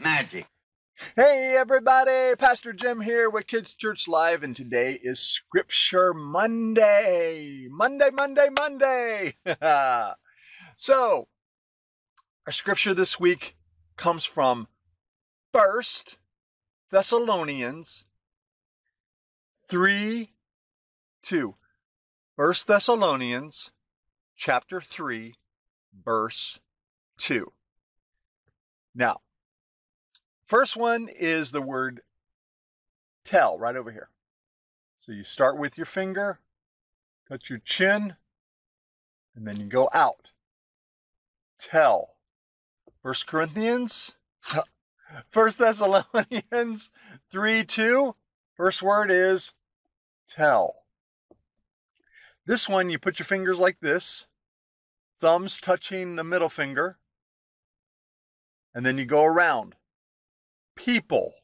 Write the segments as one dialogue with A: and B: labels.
A: magic.
B: Hey everybody, Pastor Jim here with Kids Church Live, and today is Scripture Monday. Monday, Monday, Monday. so, our scripture this week comes from First Thessalonians 3 2. First Thessalonians chapter 3, verse 2. Now, first one is the word tell right over here. So you start with your finger, touch your chin, and then you go out. Tell. First Corinthians, First Thessalonians 3 2. First word is tell. This one, you put your fingers like this, thumbs touching the middle finger, and then you go around. People.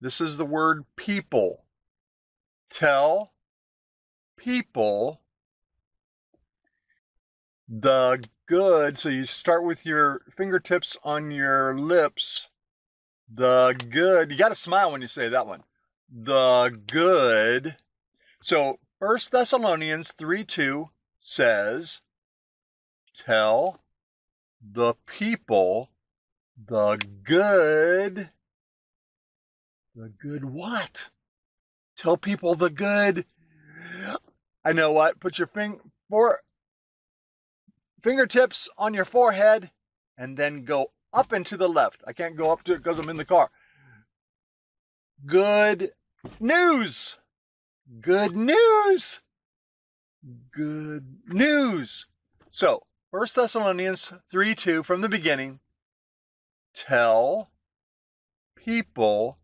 B: This is the word people. Tell people the good. So you start with your fingertips on your lips. The good. You got to smile when you say that one. The good. So 1 Thessalonians 3 2 says, Tell the people the good. The good what? Tell people the good. I know what. Put your fing- for- fingertips on your forehead and then go up and to the left. I can't go up to it because I'm in the car. Good news. Good news. Good news. So, 1 Thessalonians 3 2 from the beginning. Tell people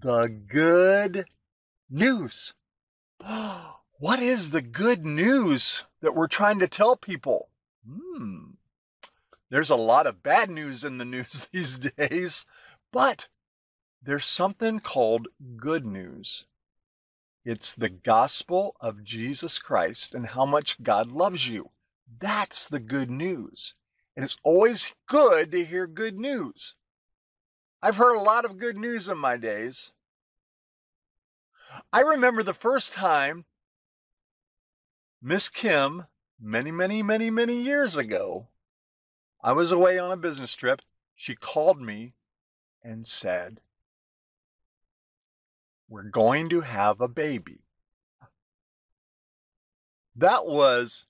B: the good news. What is the good news that we're trying to tell people? Hmm. There's a lot of bad news in the news these days, but there's something called good news. It's the gospel of Jesus Christ and how much God loves you. That's the good news. And it's always good to hear good news. I've heard a lot of good news in my days. I remember the first time Miss Kim, many, many, many, many years ago, I was away on a business trip. She called me and said, we're going to have a baby. That was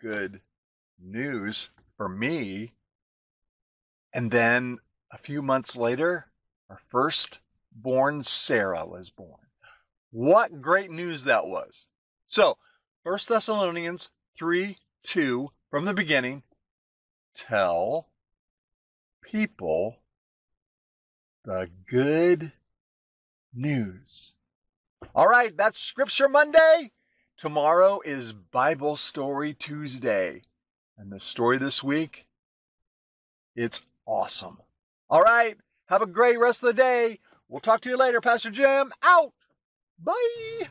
B: good news for me. And then a few months later, our first born Sarah was born. What great news that was. So, 1 Thessalonians 3 2 from the beginning tell people the good news. All right, that's Scripture Monday. Tomorrow is Bible Story Tuesday. And the story this week, it's awesome. All right, have a great rest of the day. We'll talk to you later. Pastor Jim, out. Bye.